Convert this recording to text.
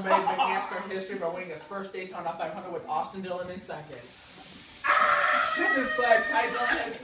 Dillon made NASCAR history by winning his first Daytona 500 with Austin Dillon in second. Checkered flag, Ty Dillon has.